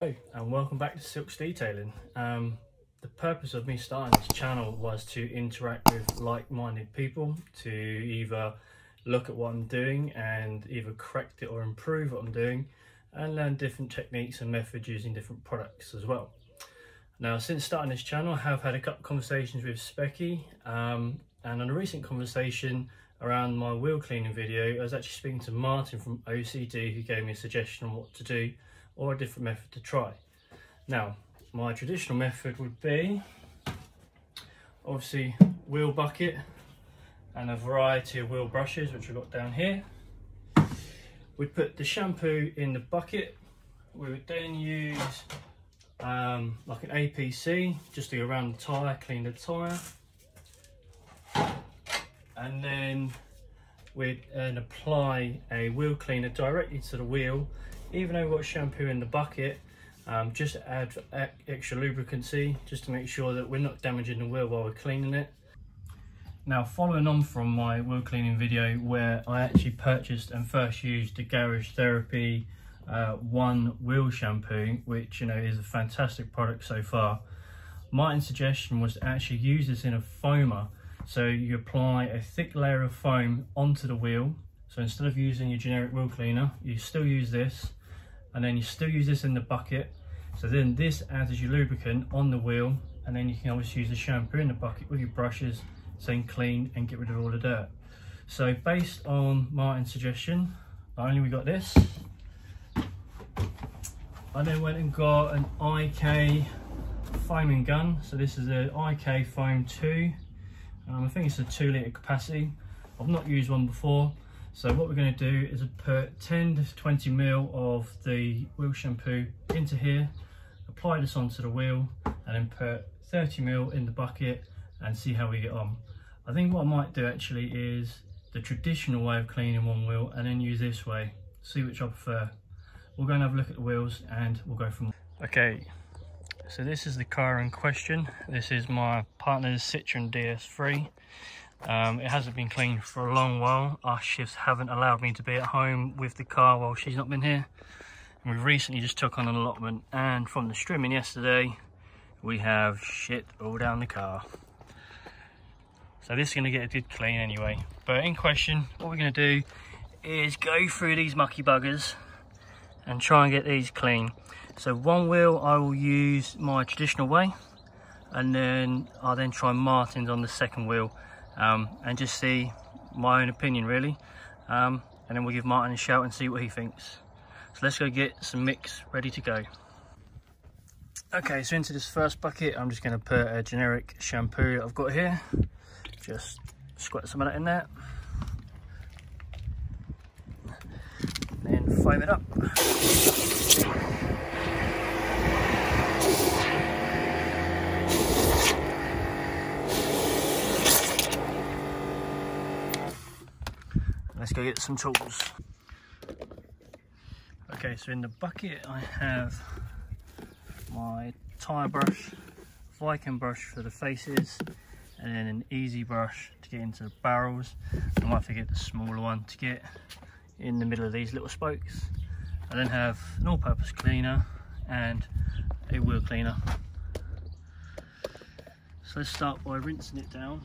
Hello and welcome back to Silks Detailing. Um, the purpose of me starting this channel was to interact with like-minded people to either look at what I'm doing and either correct it or improve what I'm doing and learn different techniques and methods using different products as well. Now since starting this channel I have had a couple conversations with Specky um, and on a recent conversation around my wheel cleaning video I was actually speaking to Martin from OCD who gave me a suggestion on what to do or a different method to try. Now, my traditional method would be obviously wheel bucket and a variety of wheel brushes which I've got down here. We'd put the shampoo in the bucket. We would then use um, like an APC just to go around the tyre, clean the tyre. And then we'd then apply a wheel cleaner directly to the wheel even though we've got shampoo in the bucket um, just add extra lubricancy just to make sure that we're not damaging the wheel while we're cleaning it. Now following on from my wheel cleaning video where I actually purchased and first used the Garage Therapy uh, one wheel shampoo which you know is a fantastic product so far Martin's suggestion was to actually use this in a foamer. So you apply a thick layer of foam onto the wheel. So instead of using your generic wheel cleaner you still use this and then you still use this in the bucket. So then this adds as your lubricant on the wheel and then you can always use the shampoo in the bucket with your brushes so clean and get rid of all the dirt. So based on Martin's suggestion not only we got this I then went and got an IK foaming gun. So this is a IK foam 2 um, I think it's a 2 litre capacity. I've not used one before so what we're going to do is put 10 to 20 mil of the wheel shampoo into here, apply this onto the wheel and then put 30 mil in the bucket and see how we get on. I think what I might do actually is the traditional way of cleaning one wheel and then use this way, see which I prefer. We'll go and have a look at the wheels and we'll go from there. Okay, so this is the car in question. This is my partner's Citroen DS3. Um, it hasn't been cleaned for a long while. Our shifts haven't allowed me to be at home with the car while she's not been here. And we recently just took on an allotment and from the strimming yesterday, we have shit all down the car. So this is going to get a good clean anyway. But in question, what we're going to do is go through these mucky buggers and try and get these clean. So one wheel I will use my traditional way and then I'll then try Martin's on the second wheel um, and just see my own opinion really. Um, and then we'll give Martin a shout and see what he thinks. So let's go get some mix ready to go. Okay so into this first bucket I'm just going to put a generic shampoo I've got here. Just squirt some of that in there. Then foam it up let's go get some tools. Okay, so in the bucket I have my tyre brush, Vikan brush for the faces, and then an EZ brush to get into the barrels. I might have to get the smaller one to get in the middle of these little spokes. I then have an all-purpose cleaner and a wheel cleaner. So let's start by rinsing it down.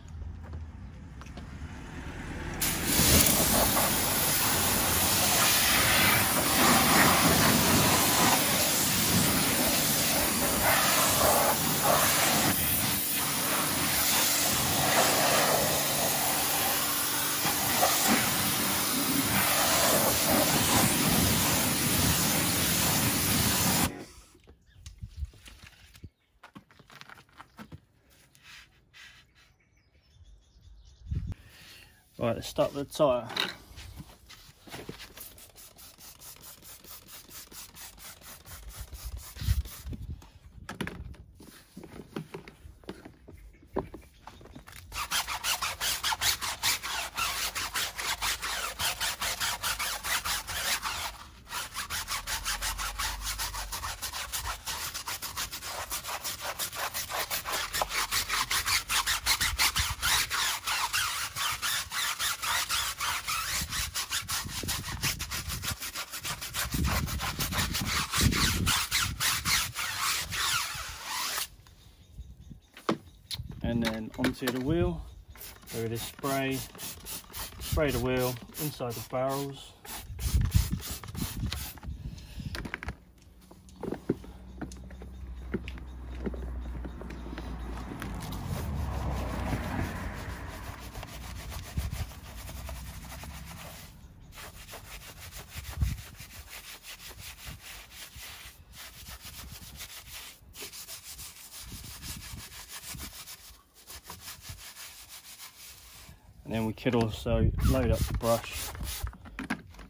Let's start the tyre. Onto the wheel. So this spray, spray the wheel inside the barrels. Then we could also load up the brush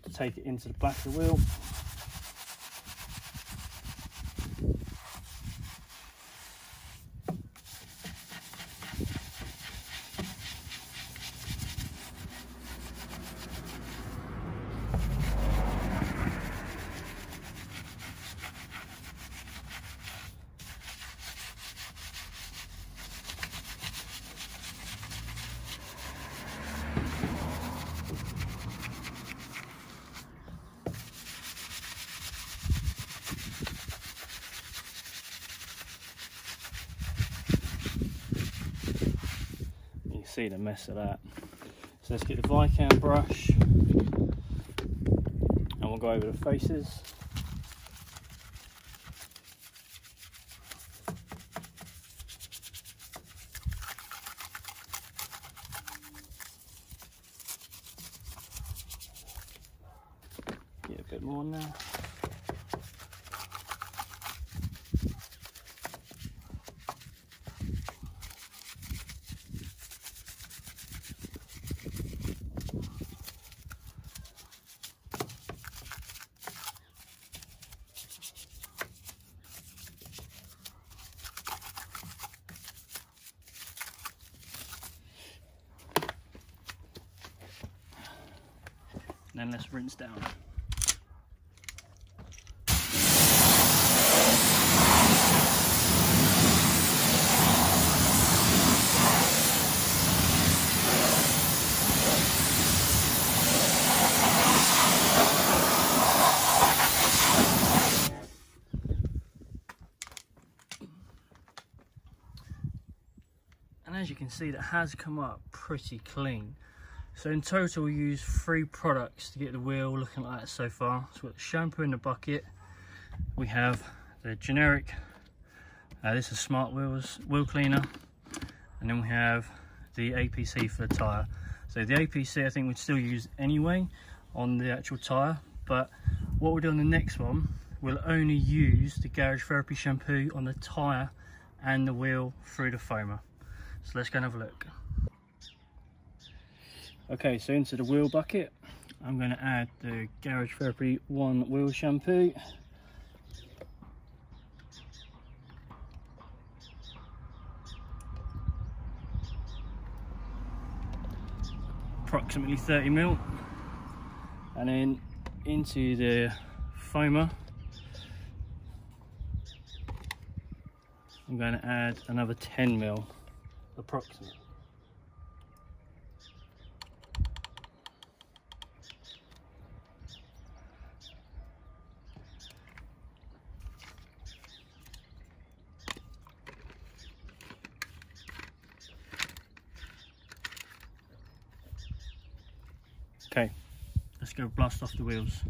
to take it into the back of the wheel. See the mess of that. So let's get the Vikan brush and we'll go over the faces. Get a bit more now. Then let's rinse down. And as you can see, that has come up pretty clean. So in total we use three products to get the wheel looking like that so far. So we've got the shampoo in the bucket, we have the generic, uh, this is Smart Wheels wheel cleaner, and then we have the APC for the tyre. So the APC I think we'd still use anyway on the actual tyre, but what we'll do on the next one, we'll only use the Garage Therapy shampoo on the tyre and the wheel through the foamer. So let's go and have a look. Okay, so into the wheel bucket, I'm going to add the Garage Therapy One Wheel Shampoo. Approximately 30 mil. And then into the foamer, I'm going to add another 10 mil approximately. Okay, off the wheels.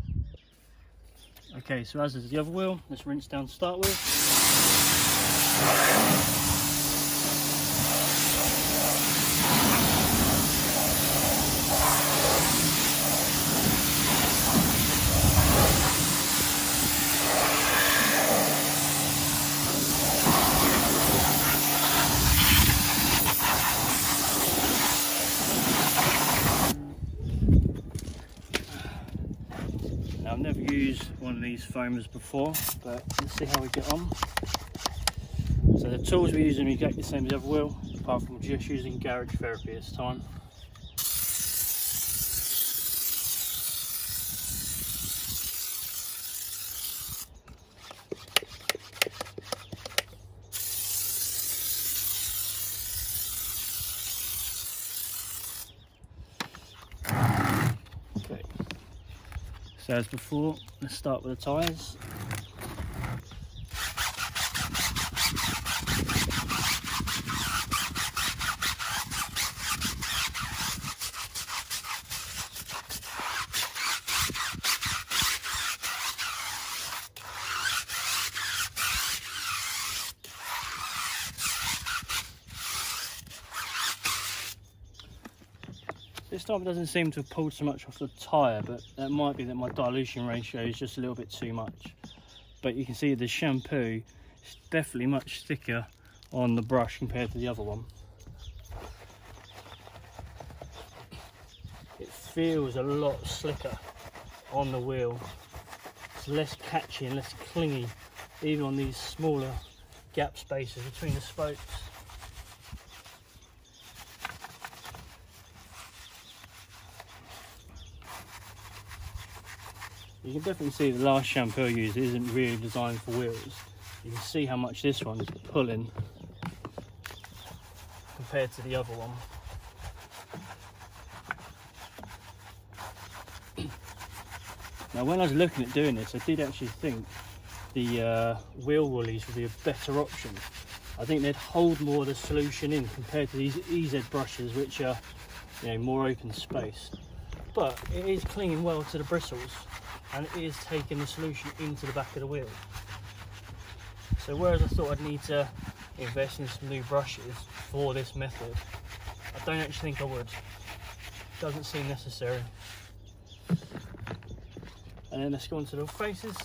Okay, so as is the other wheel, let's rinse down to start with. I've never used one of these foamers before, but let's see how we get on. So the tools we're using are exactly the same as ever will, apart from just using garage therapy this time. So as before, let's start with the tyres. This it doesn't seem to have pulled so much off the tyre, but that might be that my dilution ratio is just a little bit too much. But you can see the shampoo is definitely much thicker on the brush compared to the other one. It feels a lot slicker on the wheel. It's less catchy and less clingy, even on these smaller gap spaces between the spokes. You can definitely see the last shampoo I used isn't really designed for wheels. You can see how much this one is pulling compared to the other one. Now when I was looking at doing this, I did actually think the uh, wheel woolies would be a better option. I think they'd hold more of the solution in compared to these EZ brushes, which are you know more open space. But it is clinging well to the bristles and it is taking the solution into the back of the wheel. So whereas I thought I'd need to invest in some new brushes for this method, I don't actually think I would. Doesn't seem necessary. And then let's go on to the faces.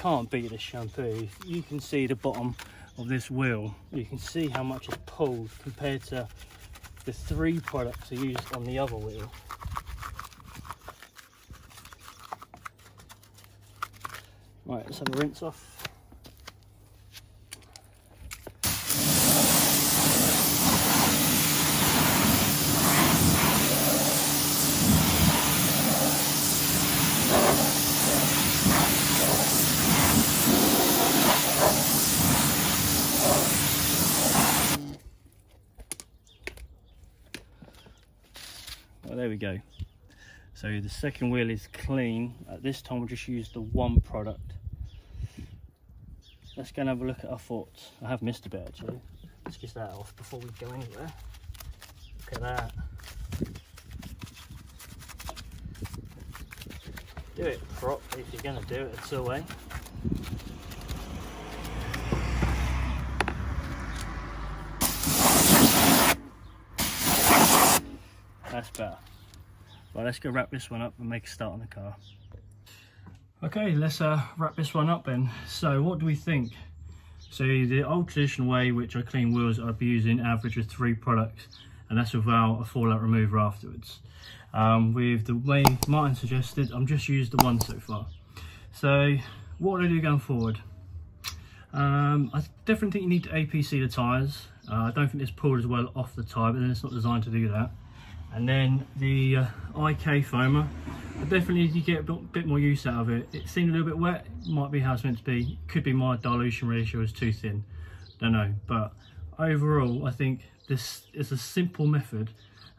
Can't beat this shampoo. You can see the bottom of this wheel. You can see how much it's pulled compared to the three products I used on the other wheel. Right, let's have a rinse off. Go. So the second wheel is clean. At this time, we'll just use the one product. Let's go and have a look at our thoughts. I have missed a bit actually. Let's get that off before we go anywhere. Look at that. Do it properly if you're going to do it it's all? That's better. Right, let's go wrap this one up and make a start on the car. Okay, let's uh, wrap this one up then. So what do we think? So the old traditional way, which I clean wheels, I'd be using average of three products, and that's without a fallout remover afterwards. Um, with the way Martin suggested, I'm just used the one so far. So what would I do going forward? Um, I definitely think you need to APC the tyres. Uh, I don't think it's pulled as well off the tyre, but then it's not designed to do that and then the uh, IK foamer I definitely to get a bit more use out of it. It seemed a little bit wet might be how it's meant to be. Could be my dilution ratio is too thin. Don't know. But overall I think this is a simple method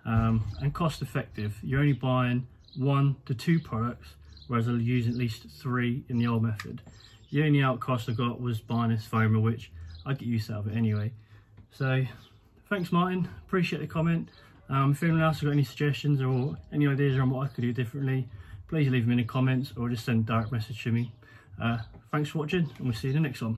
um, and cost effective you're only buying one to two products whereas I use at least three in the old method. The only out cost I got was buying this foamer which I get use out of it anyway. So thanks Martin. Appreciate the comment um, if anyone else has got any suggestions or any ideas on what I could do differently, please leave them in the comments or just send a direct message to me. Uh, thanks for watching and we'll see you in the next one.